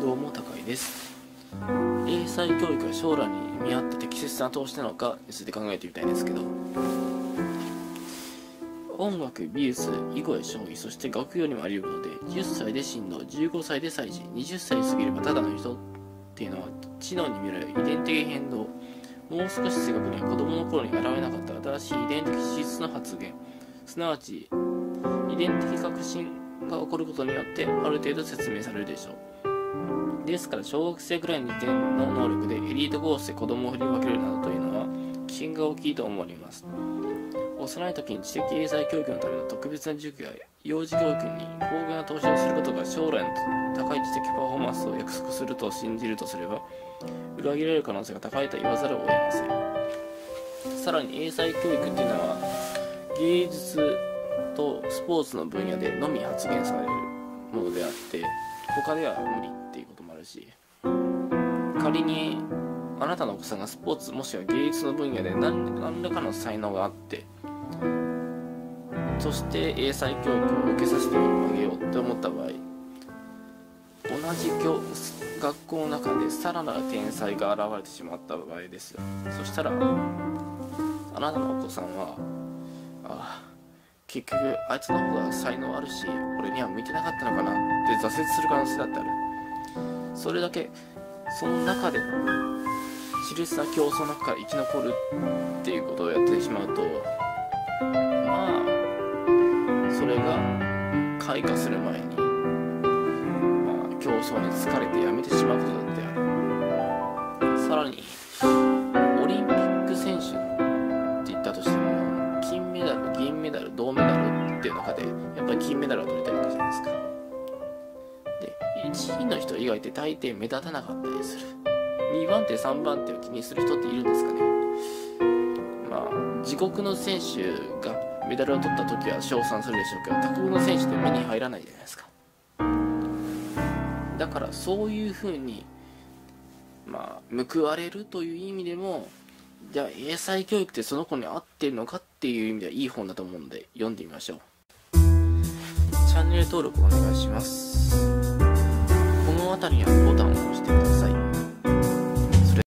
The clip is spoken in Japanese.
度も高いです英才教育は将来に見合った適切な投資なのかについて考えてみたいんですけど音楽、美術、囲碁や将棋、そして学業にもあり得るので、10歳で進路、15歳で歳児、20歳過ぎればただの人っていうのは、知能に見られる遺伝的変動、もう少し正確には子供の頃に現れなかった新しい遺伝的資質の発現、すなわち、遺伝的革新が起こることによって、ある程度説明されるでしょう。ですから、小学生くらいの遺伝の能力でエリートコースで子供を振り分けるなどというのは、危険が大きいと思われます。幼い時に知的英才教育のための特別な塾や幼児教育に高額な投資をすることが将来の高い知的パフォーマンスを約束すると信じるとすれば裏切られる可能性が高いと言わざるを得ませんさらに英才教育っていうのは芸術とスポーツの分野でのみ発言されるものであって他では無理っていうこともあるし仮にあなたのお子さんがスポーツもしくは芸術の分野で何らかの才能があってそして英才教育を受けさせてあげようって思った場合同じ教学校の中でさらなる天才が現れてしまった場合ですよ。そしたらあなたのお子さんはああ結局あいつの方が才能あるし俺には向いてなかったのかなって挫折する可能性だってある。それだけその中で熾烈な競争の中から生き残るっていうことをやってしまうとまあそれが開花する前に、まあ、競争に疲れてやめてしまうことだってある。さらに中でやっぱり金メダルを取りたいわけじゃないですか。で1位の人以外って大抵目立たなかったりする。2番手3番手を気にする人っているんですかね。まあ自国の選手がメダルを取った時は称賛するでしょうけど他国の選手って目に入らないじゃないですか。だからそういうふうにまあ報われるという意味でもじゃあ英才教育ってその子に合ってるのかっていう意味ではいい本だと思うので読んでみましょう。チャンネル登録お願いします。